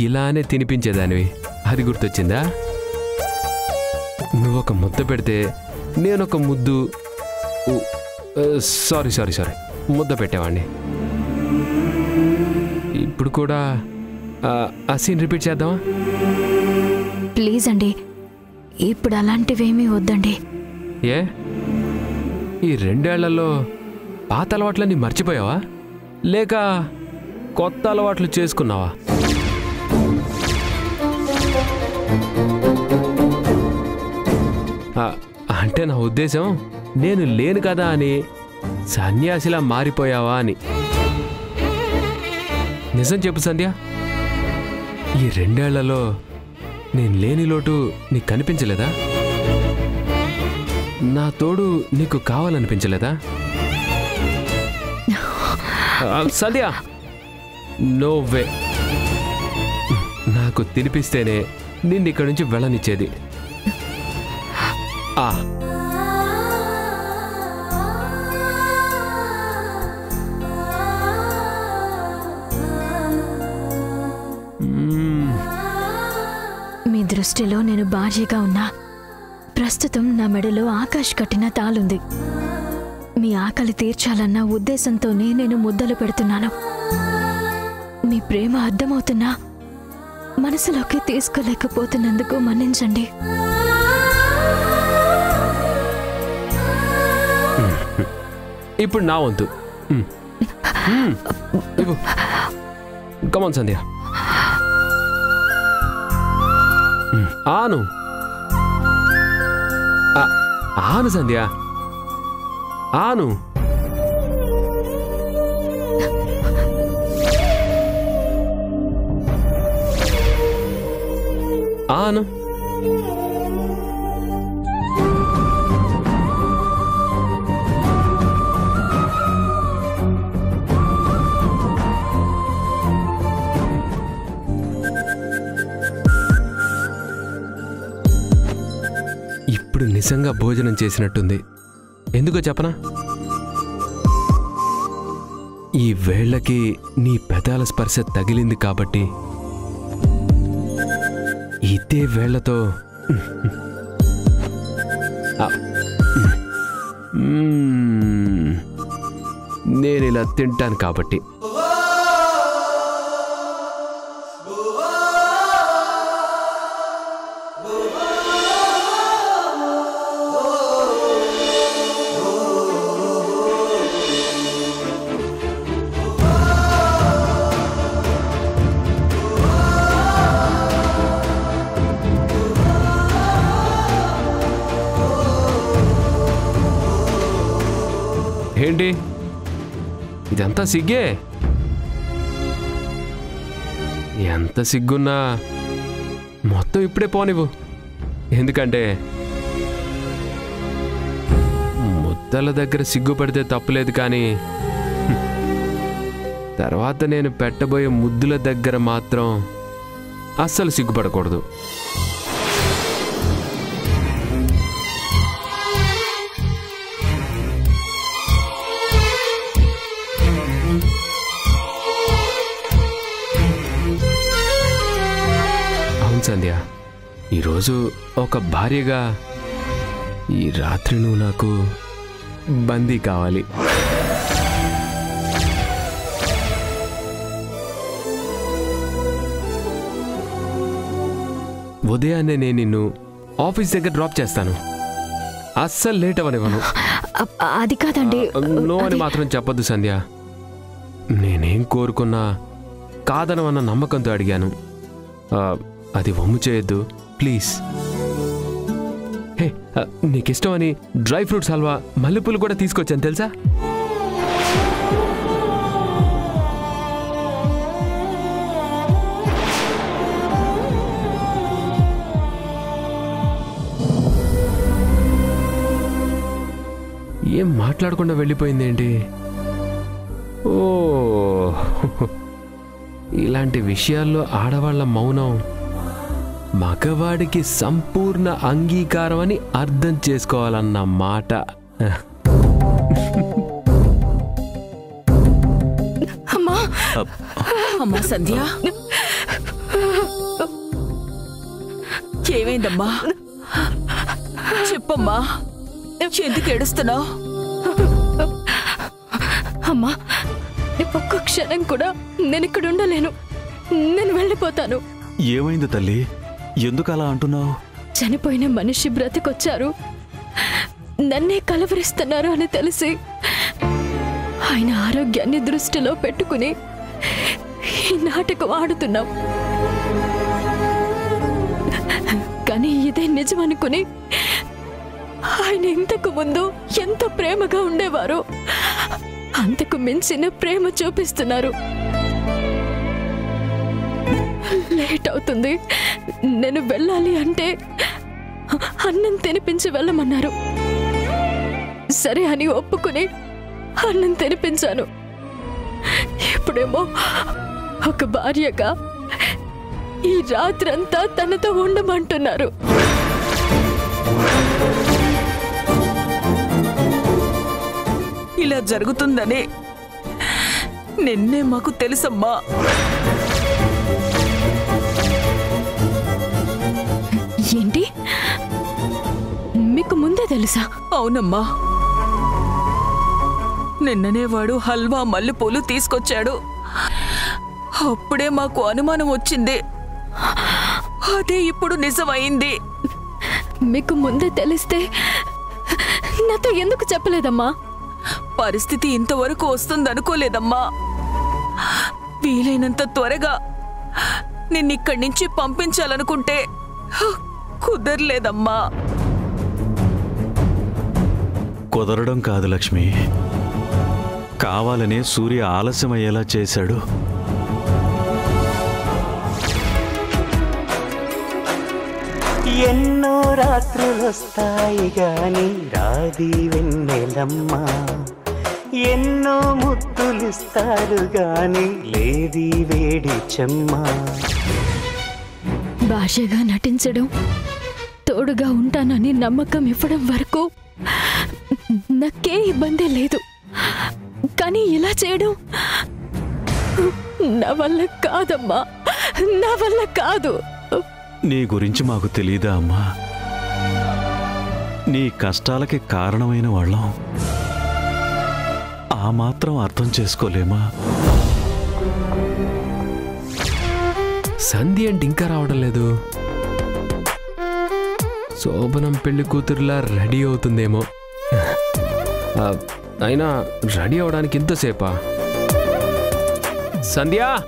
ఇలానే తినిపించేదానివి. అది గుర్తొచ్చిందా? నువ్వొక ముద్ద పెడితే నేనొక ముద్దు సారీ సారీ సారీ. ముద్ద పెట్టేవాడిని ఇప్పుడు కూడా ఆ, ఆ సీన్ రిపీట్ చేద్దామా? ప్లీజ్ అండి ఇప్పుడు అలాంటివేమీ వద్దండి. ఏ? ఈ రెండేళ్ళలో పాత అలవాట్లన్నీ మర్చిపోయావా? లేక కొత్త అలవాట్లు చేసుకున్నావా? అంటే నా ఉద్దేశం నేను లేను కదా అని సన్యాసిలా మారిపోయావా అని. నిజం చెప్పు సంధ్య. ఈ రెండేళ్ళలో నేను లేని లోటు నీకు కనిపించలేదా? నా తోడు నీకు కావాలనిపించలేదా? సంధ్య నో వే. నాకు తినిపిస్తేనే నిన్ను ఇక్కడి నుంచి వెళ్ళనిచ్చేది. ఆ. మీ దృష్టిలో నేను భార్యగా ఉన్నా ప్రస్తుతం నా మెడలో ఆకాష్ కట్టిన తాలుంది. మీ ఆకలి తీర్చాలన్న ఉద్దేశంతోనే నేను ముద్దలు పెడుతున్నాను. మీ ప్రేమ అర్థమవుతున్నా మనసులోకి తీసుకోలేకపోతున్నందుకు మన్నించండి. ఇప్పుడు నా వంతు. మ్మ్. కమాన్ సంధ్య ఆను. ఆను సంధ్య ఆను. ఆను ఇప్పుడు నిజంగా భోజనం చేసినట్టుంది. ఎందుకో చెప్పనా? ఈ వేళ్ళకి నీ పెదాల స్పర్శ తగిలింది కాబట్టి ఇదే వేళ్ళతో నేను ఇలా తింటాను కాబట్టి. ఏంటి? ఇదంతా సిగ్గే? ఎంత సిగ్గున్నా మొత్తం ఇప్పుడే పోనివ్వు. ఎందుకంటే ముద్దల దగ్గర సిగ్గుపడితే తప్పులేదు కానీ తర్వాత నేను పెట్టబోయే ముద్దుల దగ్గర మాత్రం అస్సలు సిగ్గుపడకూడదు. సంధ్య ఈరోజు ఒక భార్యగా ఈ రాత్రి నువ్వు నాకు బందీ కావాలి. ఉదయాన్నే నేను నిన్ను ఆఫీస్ దగ్గర డ్రాప్ చేస్తాను. అస్సలు లేట్ అవనివ్వను అ- అది కాదండి. నో అని మాత్రం చెప్పొద్దు సంధ్య. నేనేం కోరుకున్నా కాదనవన్న నమ్మకంతో అడిగాను. అది వమ్ము చేయొద్దు. ప్లీజ్. హే నీకిష్టం నీకిష్టమని డ్రై ఫ్రూట్స్ హల్వా మల్లెపూలు కూడా తీసుకొచ్చాను తెలుసా? ఏం మాట్లాడకుండా వెళ్ళిపోయిందేంటి? ఓ ఇలాంటి విషయాల్లో ఆడవాళ్ళ మౌనం మగవాడికి సంపూర్ణ అంగీకారం అని అర్థం చేసుకోవాలన్న మాట. అమ్మా. అమ్మా సంధ్య. ఏమైందమ్మా? చెప్పమ్మా. ఎందుకు ఏడుస్తున్నావు? అమ్మా ఒక్క క్షణం కూడా నేను ఇక్కడ ఉండలేను. నేను వెళ్ళిపోతాను. ఏమైంది తల్లి? ఎందుకు అలా అంటున్నావు? చనిపోయిన మనిషి బ్రతికొచ్చారు. నన్నే కలవరిస్తున్నారు అని తెలిసి ఆయన ఆరోగ్యాన్ని దృష్టిలో పెట్టుకుని ఈ నాటకం ఆడుతున్నాం. కానీ ఇదే నిజం అనుకుని ఆయన ఇంతకు ముందు ఎంత ప్రేమగా ఉండేవారు. అంతకు మించిన ప్రేమ చూపిస్తున్నారు. లేట్ అవుతుంది. నేను వెళ్ళాలి అంటే అన్నం తినిపించి వెళ్ళమన్నారు. సరే అని ఒప్పుకుని అన్నం తినిపించాను. ఇప్పుడేమో ఒక భార్యగా ఈ రాత్రంతా తనతో ఉండమంటున్నారు. ఇలా జరుగుతుందని నిన్నే మాకు తెలుసమ్మా. ఏంటి? మీకు ముందే తెలుసా? అవునమ్మా. నిన్ననే వాడు హల్వా మల్లెపూలు తీసుకొచ్చాడు. అప్పుడే మాకు అనుమానం వచ్చింది. అదే ఇప్పుడు నిజమైంది. మీకు ముందే తెలిస్తే నాతో ఎందుకు చెప్పలేదమ్మా? పరిస్థితి ఇంతవరకు వస్తుందనుకోలేదమ్మా. వీలైనంత త్వరగా నిన్నిక్కడి నుంచి పంపించాలనుకుంటే కుదరలేదమ్మా. కుదరడం కాదు లక్ష్మి. కావాలనే సూర్య ఆలస్యమయ్యేలా చేశాడు. ఎన్నో రాత్రులొస్తాయి గాని రాది వెన్నెలమ్మ. ఎన్నో ముద్దులిస్తారు గాని లేది వేడి చెమ్మ. భాషగా నటించడం తోడుగా ఉంటానని నమ్మకం ఇవ్వడం వరకు నాకే ఇబ్బంది లేదు. కానీ ఇలా చేయడం నా వల్ల కాదమ్మా. నా వల్ల కాదు. నీ గురించి మాకు తెలీదా అమ్మా? నీ కష్టాలకి కారణమైన వాళ్ళం. ఆ మాత్రం అర్థం చేసుకోలేమా? సంధి అంటే ఇంకా రావడం లేదు. శోభనం పెళ్ళి కూతురులా రెడీ అవుతుందేమో. అయినా రెడీ అవడానికి ఎంతసేపా? సంధ్యా!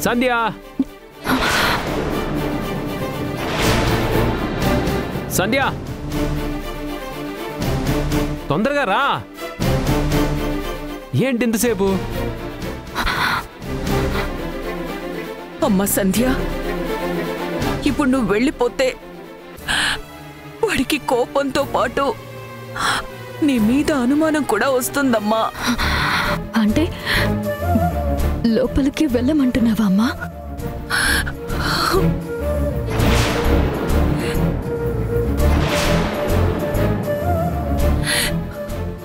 సంధ్యా! సంధ్యా! తొందరగా రా! ఏంటి ఇంతసేపు? అమ్మ సంధ్య. ఇప్పుడు నువ్వు వెళ్ళిపోతే వాడికి కోపంతో పాటు నీ మీద అనుమానం కూడా వస్తుందమ్మా. అంటే లోపలికి వెళ్ళమంటున్నావా అమ్మా?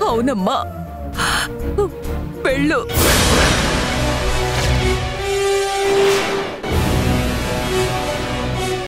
అవునమ్మా. వెళ్ళు.